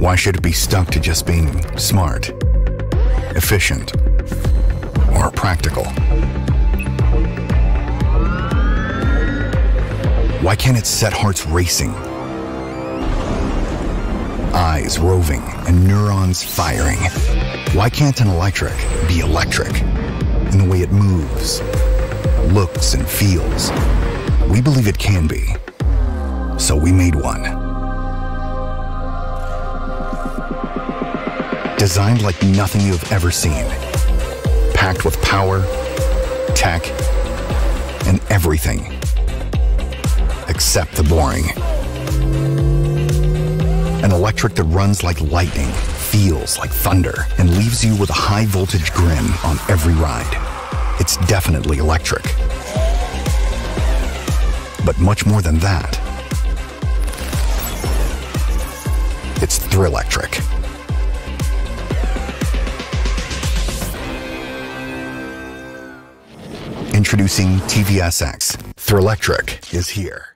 Why should it be stuck to just being smart, efficient, or practical? Why can't it set hearts racing? Eyes roving and neurons firing. Why can't an electric be electric in the way it moves, looks, and feels? We believe it can be, so we made one. Designed like nothing you have ever seen, packed with power, tech, and everything except the boring. An electric that runs like lightning, feels like thunder, and leaves you with a high voltage grin on every ride. It's definitely electric. But much more than that, it's Thrillectric. Introducing TVSX. Thrillectric is here.